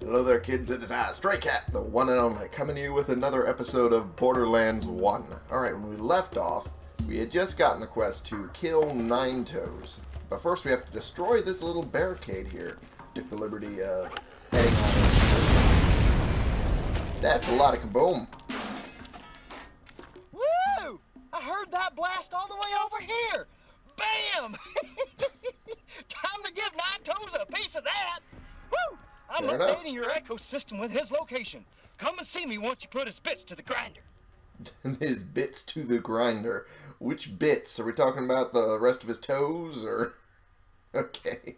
Hello there, kids. It is I, Stray Cat, the one and only, coming to you with another episode of Borderlands 1. Alright, when we left off, we had just gotten the quest to kill Nine Toes. But first we have to destroy this little barricade here. Took the liberty of heading on. That's a lot of kaboom. Woo! I heard that blast all the way over here. Bam! Time to give Nine Toes a piece of that. Woo! I'm Fair enough. updating your ecosystem with his location. Come and see me once you put his bits to the grinder. his bits to the grinder. Which bits? Are we talking about the rest of his toes, or... Okay.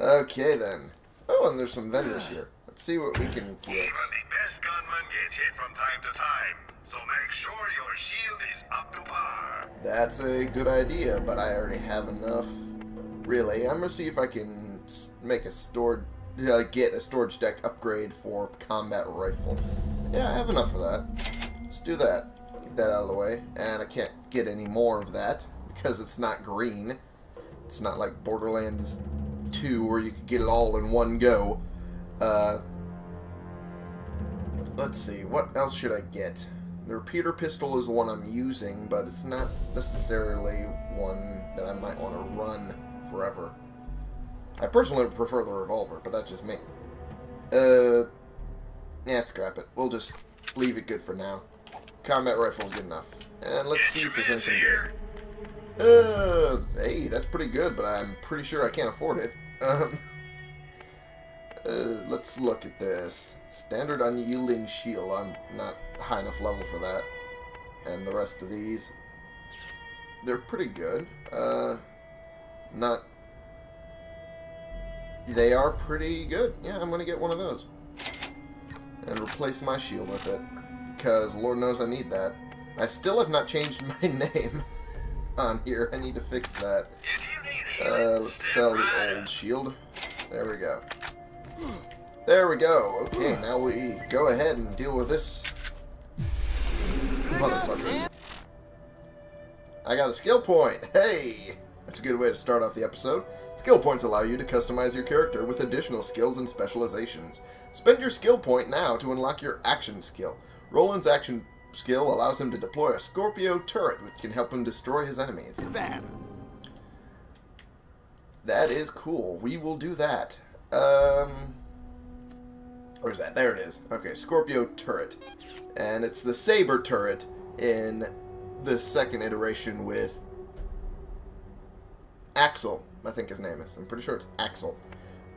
Okay, then. Oh, and there's some vendors here. Let's see what we can get. Even the best gunman gets hit from time to time, so make sure your shield is up to par. That's a good idea, but I already have enough. Really, I'm gonna see if I can make a stored, uh, get a storage deck upgrade for combat rifle. Yeah, I have enough of that. Let's do that. Get that out of the way. And I can't get any more of that because it's not green. It's not like Borderlands 2 where you could get it all in one go. Uh, let's see, what else should I get? The repeater pistol is the one I'm using, but it's not necessarily one that I might want to run forever. I personally prefer the revolver, but that's just me. Uh, yeah, scrap it. We'll just leave it good for now. Combat rifle is good enough. And let's see if there's anything good. Uh, hey, that's pretty good, but I'm pretty sure I can't afford it. Um, uh, let's look at this. Standard unyielding shield. I'm not high enough level for that. And the rest of these, they're pretty good. Uh, not. They are pretty good. Yeah, I'm gonna get one of those. And replace my shield with it. Because Lord knows I need that. I still have not changed my name on here. I need to fix that. Uh, let's sell the old shield. There we go. There we go. Okay, now we go ahead and deal with this motherfucker. I got a skill point. Hey! That's a good way to start off the episode. Skill points allow you to customize your character with additional skills and specializations. Spend your skill point now to unlock your action skill. Roland's action skill allows him to deploy a Scorpio turret, which can help him destroy his enemies. Bad. That is cool. We will do that. Um, where's that? There it is. Okay, Scorpio turret, and it's the saber turret in the second iteration with Axel. I think his name is. I'm pretty sure it's Axel.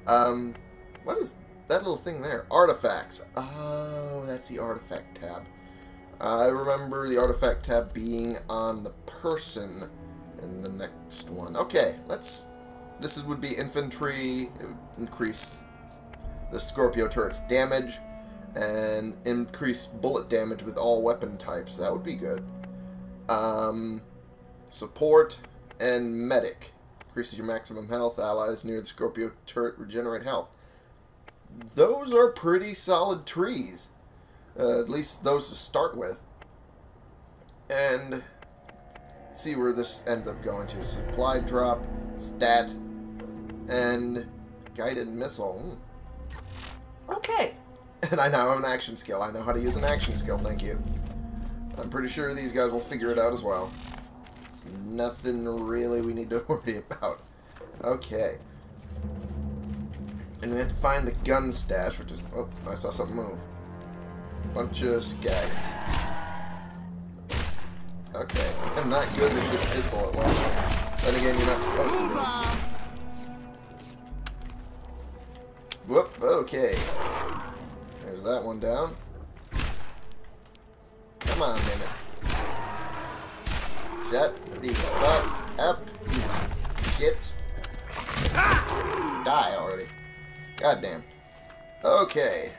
Um, what is that little thing there? Artifacts. Oh, that's the artifact tab. I remember the artifact tab being on the person in the next one. Okay, let's this would be infantry. It would increase the Scorpio turret's damage and increase bullet damage with all weapon types. That would be good. Um, support and medic increases your maximum health. Allies near the Scorpio turret regenerate health. Those are pretty solid trees. Uh, at least those to start with. And see where this ends up going to. Supply drop, stat, and guided missile. Hmm. Okay. And I now have an action skill. I know how to use an action skill, thank you. I'm pretty sure these guys will figure it out as well. Nothing really we need to worry about. Okay. And we have to find the gun stash, which is... Oh, I saw something move. Bunch of skags. Okay. I'm not good with this pistol at long range. Then again, you're not supposed to be. Whoop, okay. There's that one down. Come on, damn it. Shut the fuck up, you shits. Die already. Goddamn. Okay.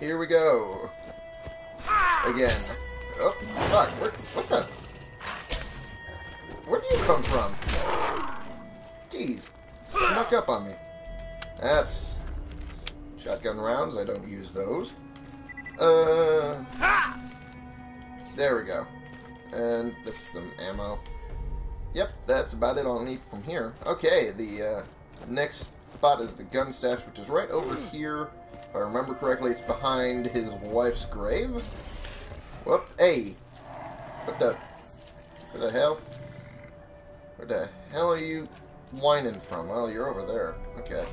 Here we go. Again. Oh, fuck. Where, what the? Where do you come from? Jeez. Snuck up on me. That's shotgun rounds. I don't use those. Uh, there we go. And that's some ammo. Yep, that's about it I'll need from here. Okay, the uh, next spot is the gun stash, which is right over here. If I remember correctly, it's behind his wife's grave. Whoop, hey. What the... What the hell? Where the hell are you whining from? Well, you're over there. Okay.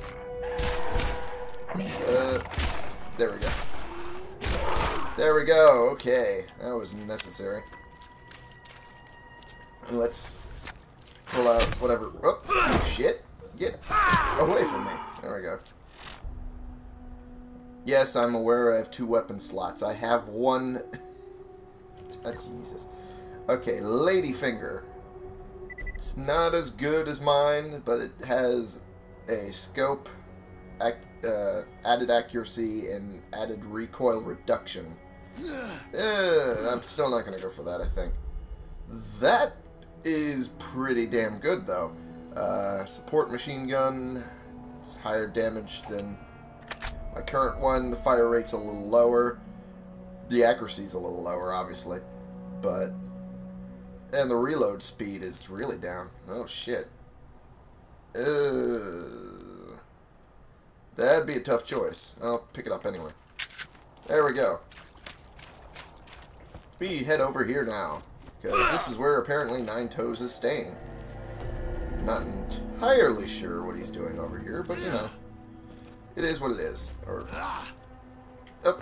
Uh, there we go. There we go. Okay. That was necessary. And let's pull out whatever. Oh, shit. Get away from me. There we go. Yes, I'm aware I have two weapon slots. I have one... oh, Jesus. Okay, Ladyfinger. It's not as good as mine, but it has a scope, ac uh, added accuracy, and added recoil reduction. Eh, I'm still not going to go for that, I think. That is pretty damn good, though. Uh, support machine gun. It's higher damage than my current one. The fire rate's a little lower. The accuracy's a little lower, obviously. But... And the reload speed is really down. Oh, shit. Uh, that'd be a tough choice. I'll pick it up anyway. There we go. We head over here now. Because this is where apparently Nine Toes is staying. Not entirely sure what he's doing over here, but you know. It is what it is. Or. Oh,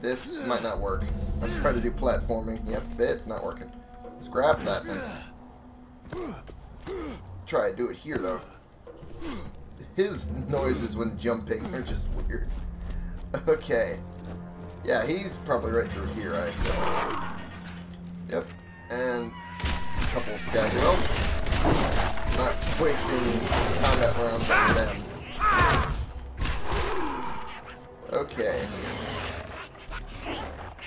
this might not work. I'm trying to do platforming. Yep, it's not working. Let's grab that then. Try to do it here though. His noises when jumping are just weird. Okay. Yeah, he's probably right through here, I assume. Yep. And a couple of skag whelps. Not wasting combat rounds on them. Okay.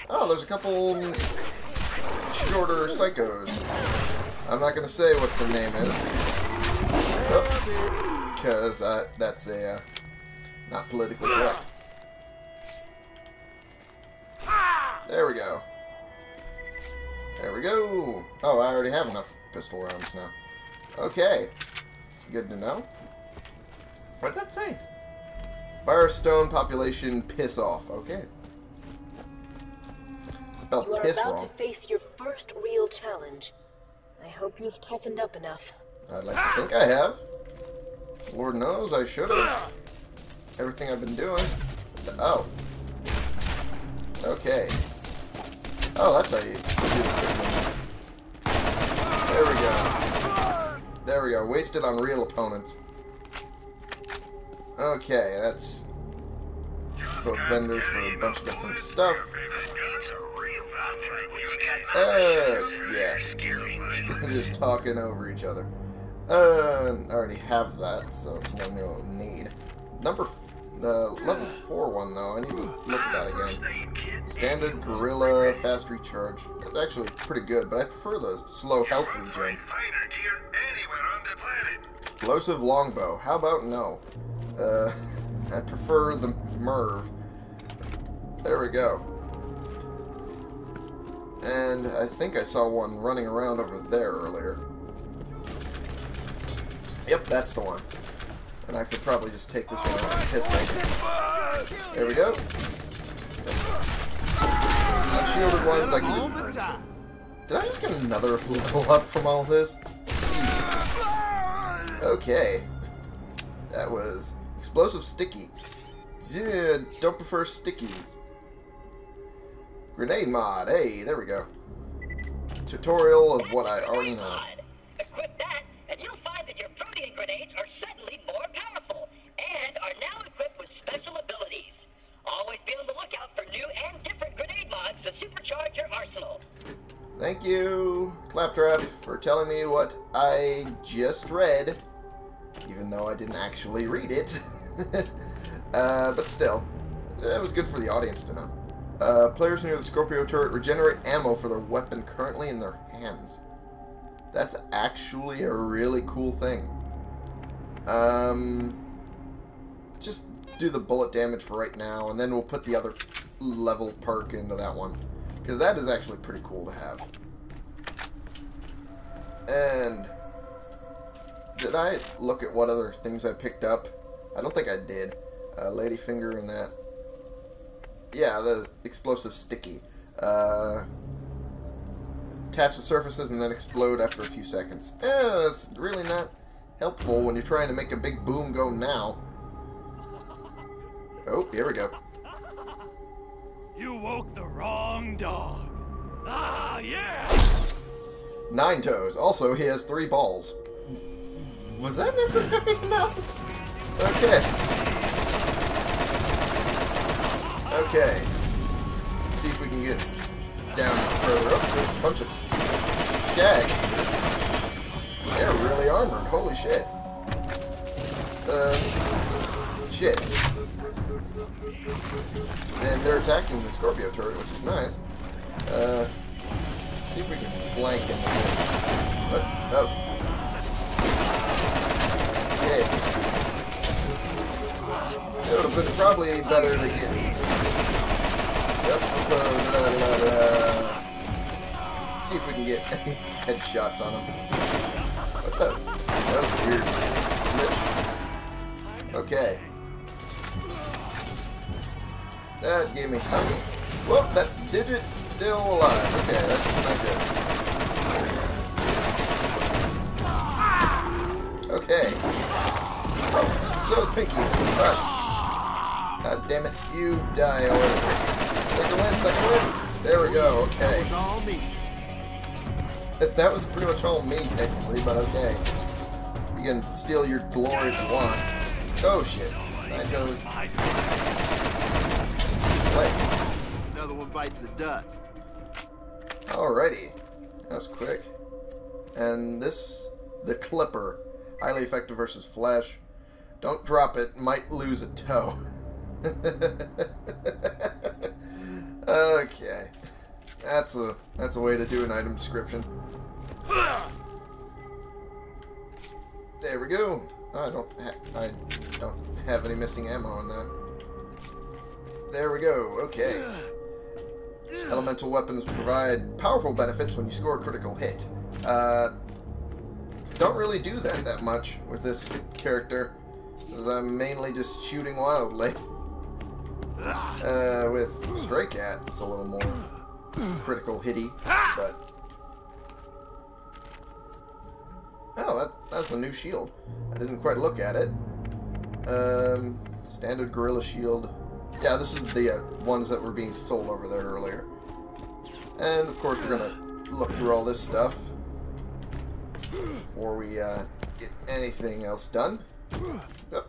Oh, there's a couple shorter psychos. I'm not going to say what the name is. Because uh, that's a uh, not politically correct. There we go. There we go. Oh, I already have enough pistol rounds now. Okay. It's good to know. What did that say? Fyrestone population piss off. Okay. Spelled You are piss about wrong. to face your first real challenge. I hope you've toughened up enough. I'd like to think I have. Lord knows I should have. Everything I've been doing. Oh. Okay. Oh, that's how you There we go. There we go. Wasted on real opponents. Okay, that's both vendors for a bunch of different stuff. Uh, yeah. Just talking over each other. Uh, I already have that, so it's no real need. Number, uh, level 4 one, though, I need to look at that again. Standard, Gorilla, Fast Recharge. That's actually pretty good, but I prefer the slow health regen. Explosive Longbow. How about no? Uh, I prefer the MIRV. There we go. And I think I saw one running around over there earlier. Yep, that's the one. And I could probably just take this one with a pistol. There we go. Unshielded ones I can just... Did I just get another level up from all this? Okay. That was explosive sticky. Yeah, don't prefer stickies. Grenade mod. Hey, there we go. Tutorial of what I already know. Equip that, and you'll find that your protein grenades are suddenly more powerful, and are now equipped with special abilities. Always be on the lookout for new and different grenade mods to supercharge your arsenal. Thank you, Claptrap, for telling me what I just read, even though I didn't actually read it. uh, but still, it was good for the audience to know. Uh, players near the Scorpio turret regenerate ammo for their weapon currently in their hands. That's actually a really cool thing. Um, just do the bullet damage for right now, and then we'll put the other level perk into that one. Because that is actually pretty cool to have. And did I look at what other things I picked up? I don't think I did. Uh, Ladyfinger and that. Yeah, the explosive sticky. Uh, attach the surfaces and then explode after a few seconds. Eh, it's really not helpful when you're trying to make a big boom go now. Oh, here we go. You woke the wrong dog. Ah, yeah! Nine toes. Also, he has three balls. Was that necessary? no. Okay. Okay. Let's see if we can get down further. up. there's a bunch of skags here. They're really armored. Holy shit. Uh, shit. And they're attacking the Scorpio turret, which is nice. Uh, see if we can flank him with it. But, oh. Okay. It would have been probably better to get... Uh, blah, blah. Let's see if we can get any headshots on him. What the? That was weird. Okay. Uh, that gave me something. Whoop, that's Digit still alive. Okay, that's not good. Okay. Oh, so is Pinky. Fuck. God damn it, you die already. Second Wind, second win. There we go, okay. That was pretty much all me, technically, but okay. You can steal your glory if you want. Oh shit. Nine toes. Another one bites the dust. Alrighty. That was quick. And this, the Clipper. Highly effective versus Flash. Don't drop it, might lose a toe. okay. That's a that's a way to do an item description. There we go. I don't ha I don't have any missing ammo on that. There we go. Okay. Elemental weapons provide powerful benefits when you score a critical hit. Uh, don't really do that that much with this character, as I'm mainly just shooting wildly. Uh, with Stray Cat, it's a little more critical hitty, but... Oh, that, that's a new shield. I didn't quite look at it. Um, standard Gorilla Shield. Yeah, this is the uh, ones that were being sold over there earlier. And, of course, we're going to look through all this stuff before we uh, get anything else done. Yep.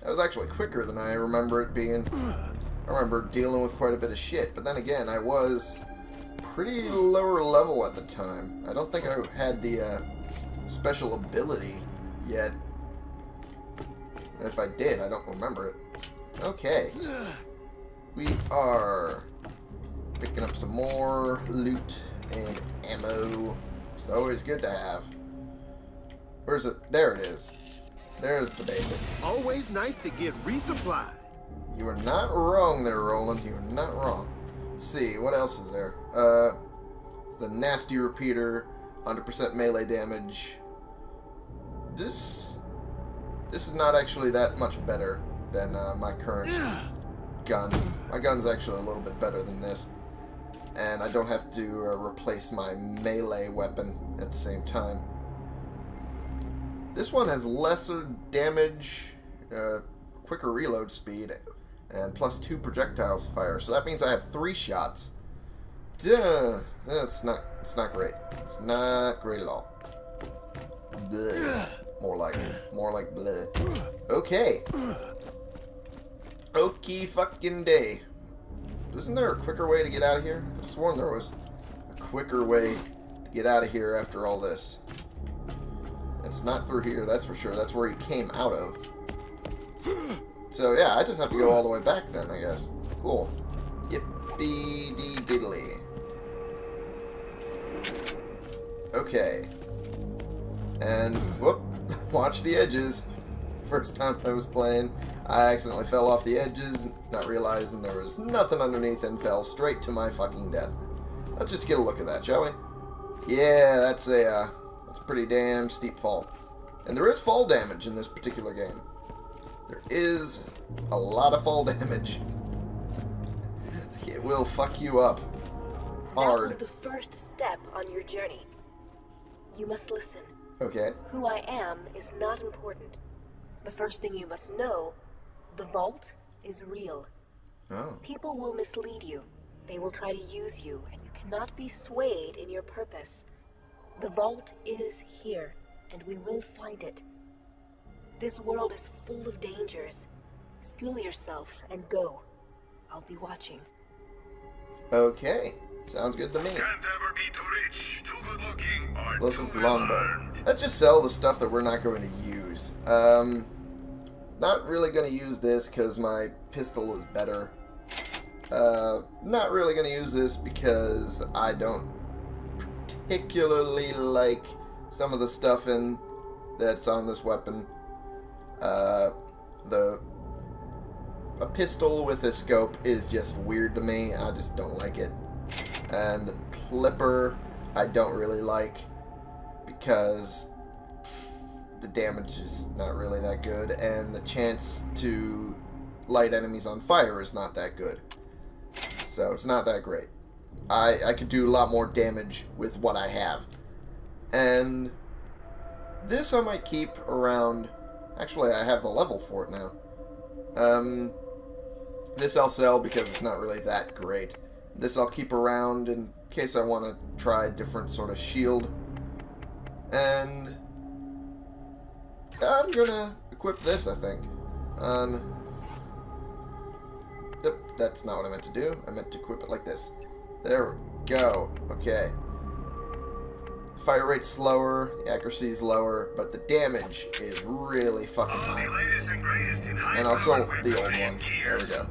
That was actually quicker than I remember it being. I remember dealing with quite a bit of shit, but then again, I was pretty lower level at the time. I don't think I had the uh, special ability yet. And if I did, I don't remember it. Okay. We are picking up some more loot and ammo. It's always good to have. Where's it? There it is. There's the basic. Always nice to get resupplied. You are not wrong there, Roland. You are not wrong. Let's see, what else is there? Uh, it's the nasty repeater, 100% melee damage. This, this is not actually that much better than uh, my current gun. My gun's actually a little bit better than this. And I don't have to uh, replace my melee weapon at the same time. This one has lesser damage, uh, quicker reload speed, and plus two projectiles fire. So that means I have three shots. Duh. That's not. It's not great. It's not great at all. Bleh. More like. More like bleh. Okay. Okay, fucking day. Isn't there a quicker way to get out of here? I could have sworn there was a quicker way to get out of here after all this. It's not through here, that's for sure. That's where he came out of. So yeah, I just have to go all the way back then, I guess. Cool. Yippee dee diddly. Okay. And whoop, watch the edges. First time I was playing, I accidentally fell off the edges, not realizing there was nothing underneath and fell straight to my fucking death. Let's just get a look at that, shall we? Yeah, that's a uh, that's a pretty damn steep fall. And there is fall damage in this particular game. There is a lot of fall damage. It will fuck you up. That was the first step on your journey. You must listen. Okay. Who I am is not important. The first thing you must know the vault is real. Oh. People will mislead you. They will try to use you, and you cannot be swayed in your purpose. The vault is here, and we will find it. This world is full of dangers. Steel yourself and go. I'll be watching. Okay. Sounds good to me. Can't ever be too rich, too good looking, or Explosive too longbow. well-earned. Let's just sell the stuff that we're not going to use. Um, not really going to use this because my pistol is better. Uh, not really going to use this because I don't particularly like some of the stuff in that's on this weapon. Uh, the a pistol with a scope is just weird to me. I just don't like it. And the clipper, I don't really like because damage is not really that good, and the chance to light enemies on fire is not that good. So it's not that great. I, I could do a lot more damage with what I have. And this I might keep around... Actually, I have the level for it now. Um, this I'll sell because it's not really that great. This I'll keep around in case I want to try different sort of shield. And I'm gonna equip this, I think. Um, On. Yep, that's not what I meant to do. I meant to equip it like this. There we go. Okay. The fire rate's slower, the accuracy is lower, but the damage is really fucking high. and powered the old one. There we go.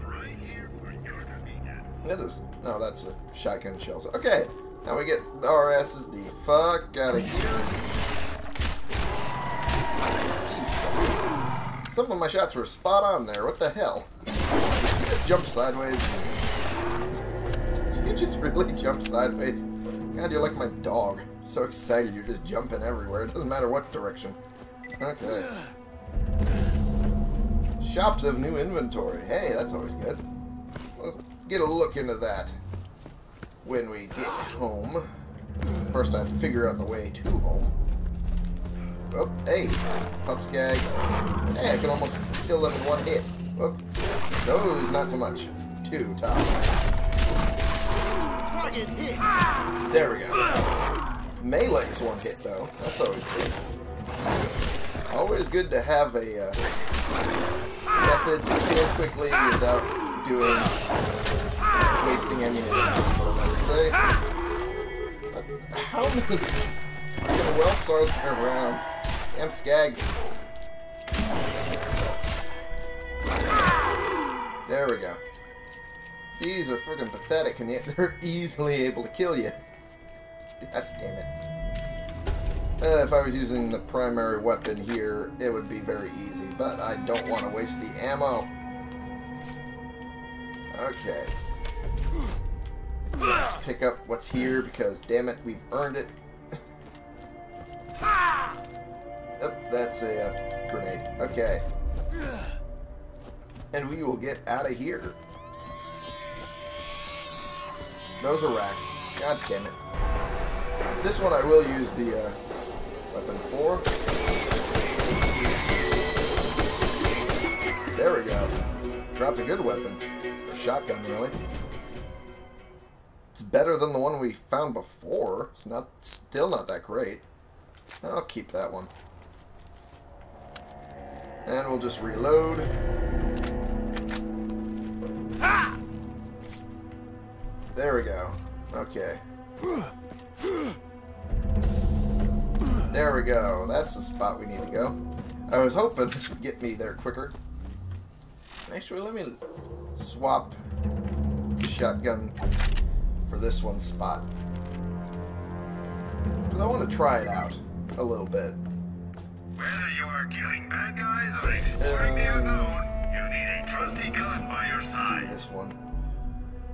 It is. No, that's a shotgun shells. Okay, now we get our asses the fuck out of here. Some of my shots were spot on there. What the hell? Did you just jump sideways? Did you just really jump sideways? God, you're like my dog. So excited, you're just jumping everywhere. It doesn't matter what direction. Okay. Shops of new inventory. Hey, that's always good. Let's get a look into that when we get home. First, I have to figure out the way to home. Oh, hey, Pupskag. Hey, I can almost kill them in one hit. Whoop. Those, not so much. Two tops. There we go. Melee's one hit, though. That's always good. Always good to have a uh, method to kill quickly without doing wasting ammunition. That's what I say. But how many freaking whelps are there around? Damn skags. There we go. These are freaking pathetic, and yet they're easily able to kill you. God damn it. Uh, if I was using the primary weapon here, it would be very easy, but I don't want to waste the ammo. Okay. Let's pick up what's here, because damn it, we've earned it. That's a uh, grenade. Okay. And we will get out of here. Those are Rakks. God damn it. This one I will use the uh, weapon for. There we go. Dropped a good weapon. A shotgun, really. It's better than the one we found before. It's not, still not that great. I'll keep that one. And we'll just reload. There we go. Okay. There we go. That's the spot we need to go. I was hoping this would get me there quicker. Actually, let me swap the shotgun for this one spot. Because I want to try it out a little bit. See this one.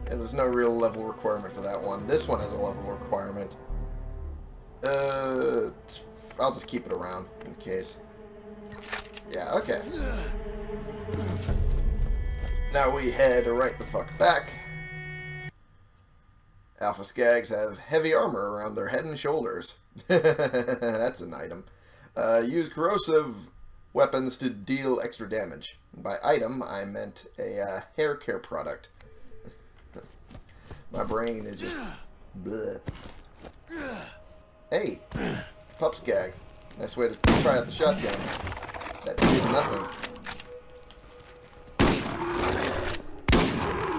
And there's no real level requirement for that one. This one has a level requirement. Uh, I'll just keep it around in case. Yeah, okay. Now we head right the fuck back. Alpha Skags have heavy armor around their head and shoulders. That's an item. Uh, use corrosive weapons to deal extra damage. And by item, I meant a uh, hair care product. My brain is just... Bleh. Hey, Pupskag. Nice way to try out the shotgun. That did nothing.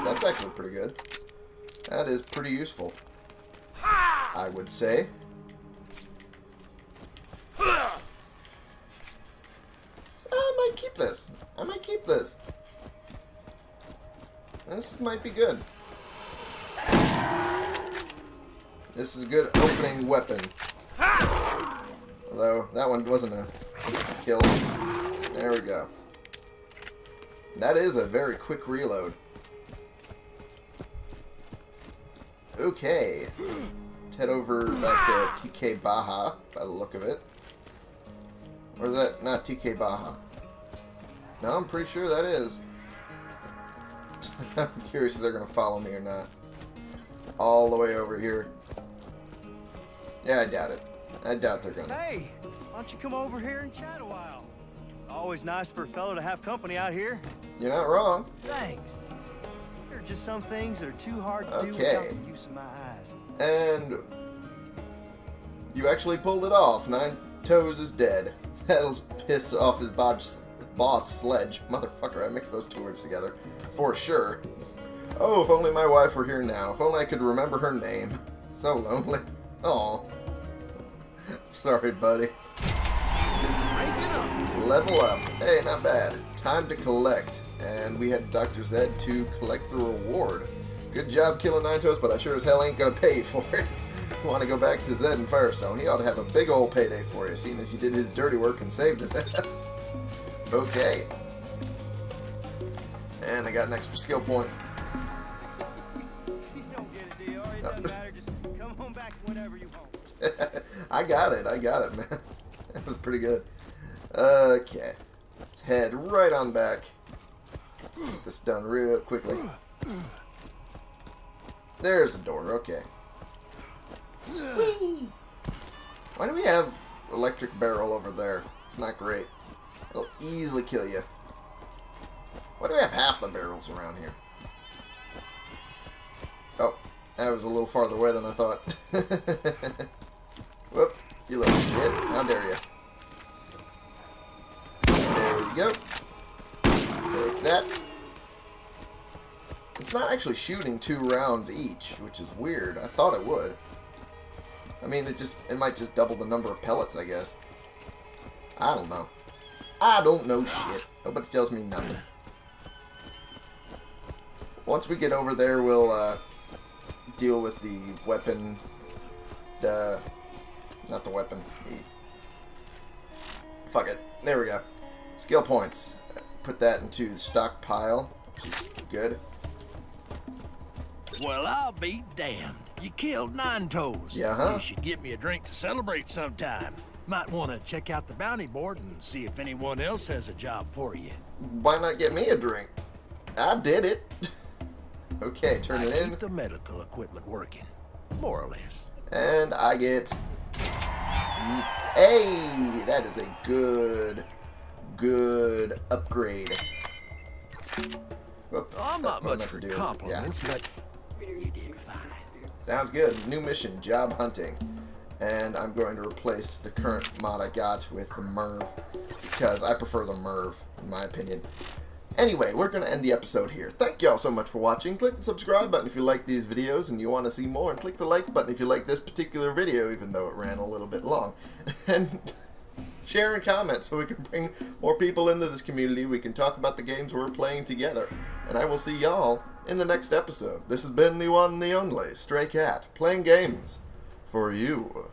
That's actually pretty good. That is pretty useful. I would say. Might keep this. I might keep this. This might be good. This is a good opening weapon. Although, that one wasn't a kill. There we go. That is a very quick reload. Okay. Head over back to TK Baha, by the look of it. Or is that not TK Baha? No, I'm pretty sure that is. I'm curious if they're going to follow me or not. All the way over here. Yeah, I doubt it. I doubt they're going to. Hey, why don't you come over here and chat a while? Always nice for a fellow to have company out here. You're not wrong. Thanks. There are just some things that are too hard to do without the use of my eyes. And you actually pulled it off. Nine Toes is dead. That'll piss off his boss, boss Sledge. Motherfucker, I mixed those two words together. For sure. Oh, if only my wife were here now. If only I could remember her name. So lonely. Oh. Sorry, buddy. Level up. Hey, not bad. Time to collect. And we had Dr. Zed to collect the reward. Good job killing Nine Toes, but I sure as hell ain't gonna pay for it. Want to go back to Zed and Fyrestone? He ought to have a big old payday for you, seeing as you did his dirty work and saved his ass. Okay. And I got an extra skill point. You don't get it. It doesn't matter. Just come on back whenever you want. I got it. I got it, man. That was pretty good. Okay. Let's head right on back. Get this done real quickly. There's a door. Okay. Whee! Why do we have electric barrel over there? It's not great. It'll easily kill you. Why do we have half the barrels around here? Oh, that was a little farther away than I thought. Whoop, you little shit. How dare you. There we go. Take that. It's not actually shooting two rounds each, which is weird. I thought it would. I mean, it just it might just double the number of pellets, I guess. I don't know. I don't know shit. Nobody tells me nothing. Once we get over there, we'll uh, deal with the weapon. Uh, not the weapon. The... Fuck it. There we go. Skill points. Put that into the stockpile, which is good. Well, I'll be damned. You killed Nine Toes. Yeah, huh? You should get me a drink to celebrate sometime. Might want to check out the bounty board and see if anyone else has a job for you. Why not get me a drink? I did it. okay, turn I it in. the medical equipment working, more or less. And I get... Hey! That is a good, good upgrade. Oh, I'm not Oh, much for to do it. compliments, but you did fine. Sounds good. New mission, job hunting. And I'm going to replace the current mod I got with the MIRV. Because I prefer the MIRV, in my opinion. Anyway, we're going to end the episode here. Thank y'all so much for watching. Click the subscribe button if you like these videos and you want to see more. And click the like button if you like this particular video, even though it ran a little bit long. And share and comment so we can bring more people into this community. We can talk about the games we're playing together. And I will see y'all in the next episode. This has been the one and the only Stray Cat, playing games for you.